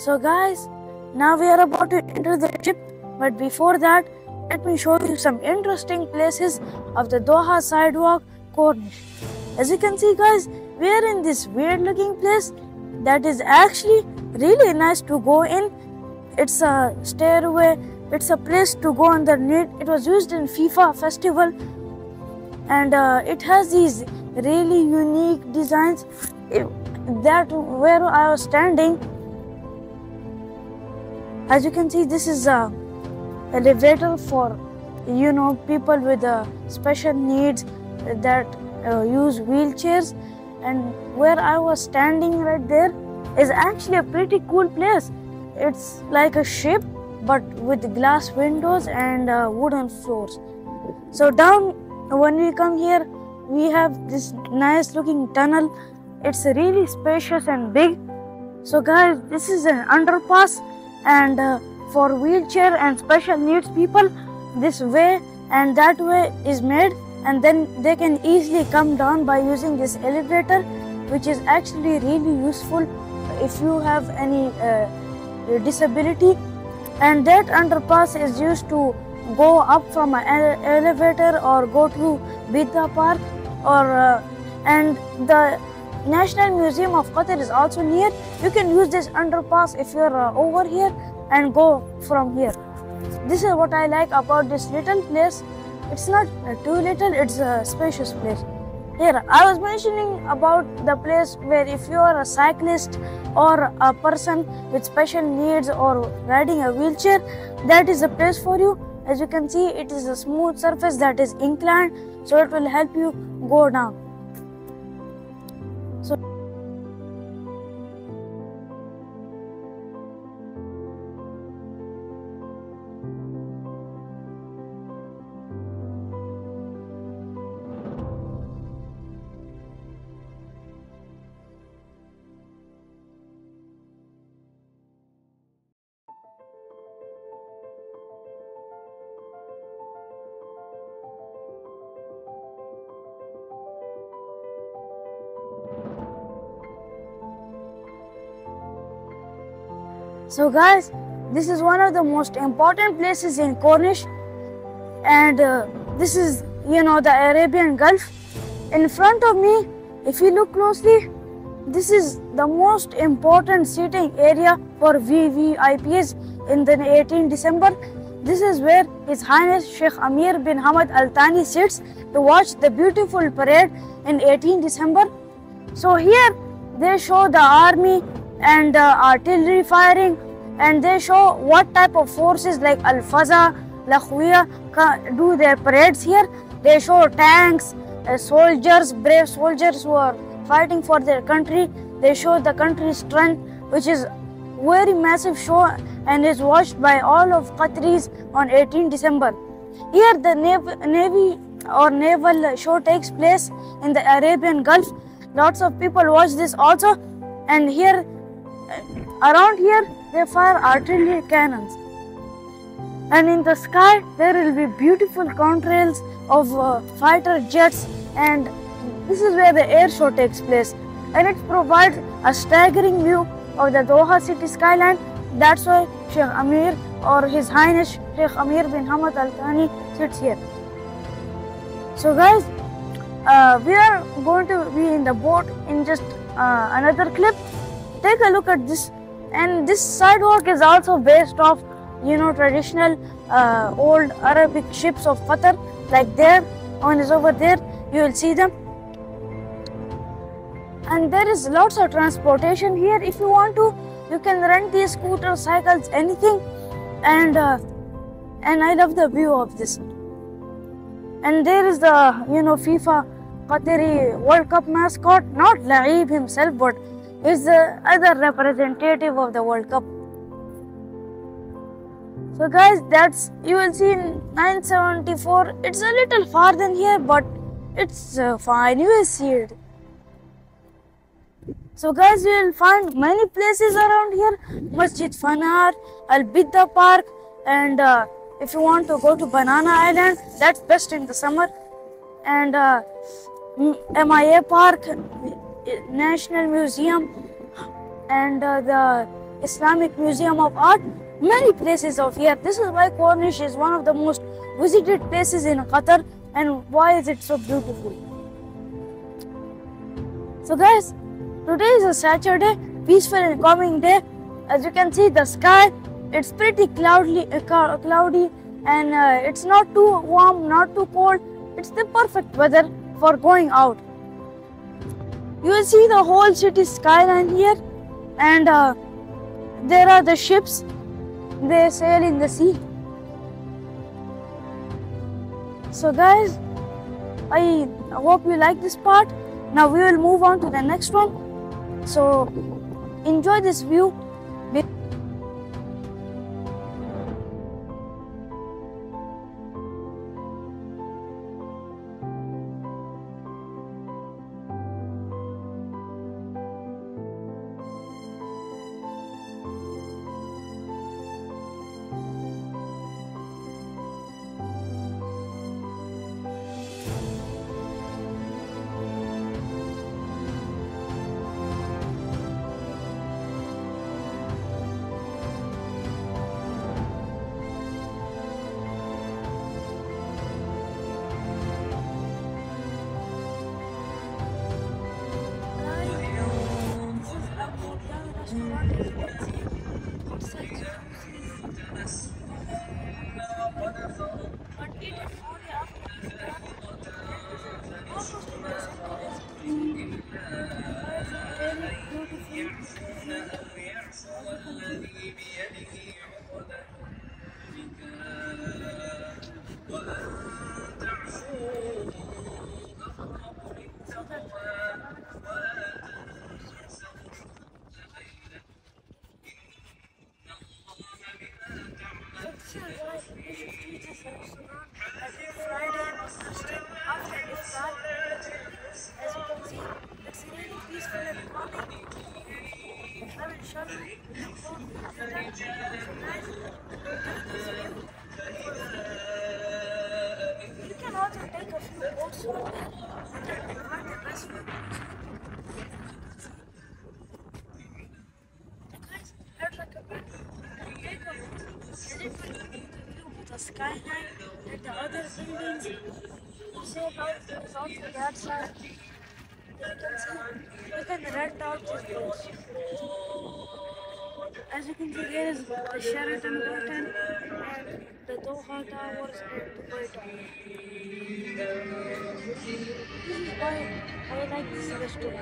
So, guys, now we are about to enter the ship, but before that, let me show you some interesting places of the Doha sidewalk, Corniche. As you can see, guys, we are in this weird looking place that is actually really nice to go in. It's a stairway, it's a place to go underneath. It was used in FIFA festival and uh, it has these really unique designs. That where I was standing, as you can see, this is a elevator for you know people with uh, special needs that uh, use wheelchairs. And where I was standing right there is actually a pretty cool place. It's like a ship, but with glass windows and uh, wooden floors. So down when we come here, we have this nice looking tunnel. It's really spacious and big. So guys, this is an underpass and uh, for wheelchair and special needs people, this way and that way is made. And then they can easily come down by using this elevator which is actually really useful if you have any uh, disability. And that underpass is used to go up from an ele- elevator or go to Bidda Park or uh, and the National Museum of Qatar is also near. You can use this underpass if you're uh, over here and go from here. This is what I like about this little place. It's not uh, too little, it's a spacious place. Here, I was mentioning about the place where if you are a cyclist or a person with special needs or riding a wheelchair, that is a place for you. As you can see, it is a smooth surface that is inclined, so it will help you go down. So, guys, this is one of the most important places in Corniche, and uh, this is, you know, the Arabian Gulf. In front of me, if you look closely, this is the most important seating area for VVIPs in the 18 December. This is where His Highness Sheikh Amir bin Hamad Al Thani sits to watch the beautiful parade in 18 December. So here they show the army and artillery firing and they show what type of forces like Al Faza, Lakhwiya do their parades here. They show tanks, uh, soldiers, brave soldiers who are fighting for their country. They show the country's strength, which is very massive show and is watched by all of Qataris on 18 December. Here the nav- navy or naval show takes place in the Arabian Gulf. Lots of people watch this also and here around here they fire artillery cannons. And in the sky there will be beautiful contrails of uh, fighter jets and this is where the air show takes place and it provides a staggering view of the Doha city skyline. That's why Sheikh Amir or His Highness Sheikh Amir bin Hamad Al Thani sits here. So, guys, uh, we are going to be in the boat in just uh, another clip. Take a look at this, and this sidewalk is also based off, you know, traditional uh, old Arabic ships of Qatar. Like there, one is over there. You will see them. And there is lots of transportation here. If you want to you can rent these scooters cycles anything. And uh, and i love the view of this. And there is the you know fifa qatari world cup mascot. Not La'eeb himself but is the other representative of the world cup so guys that's you will see in 974 it's a little far than here but it's uh, fine you will see it so guys, you will find many places around here. Masjid Fanar, Al Bidda Park, and uh, if you want to go to Banana Island, that's best in the summer. And uh, MIA Park, National Museum, and uh, the Islamic Museum of Art, many places of here. This is why Corniche is one of the most visited places in Qatar and why is it so beautiful. So guys, today is a Saturday, peaceful and calming day. As you can see the sky, it's pretty cloudy, uh, cloudy and uh, it's not too warm, not too cold. It's the perfect weather for going out. You will see the whole city skyline here and uh, there are the ships. They sail in the sea. So guys, I hope you like this part. Now we will move on to the next one. So enjoy this view. You skyline and the other buildings. You see place. As you can see, here is the Sheraton Hotel and the Doha Towers and Dubai Tower. This is why I like this restaurant.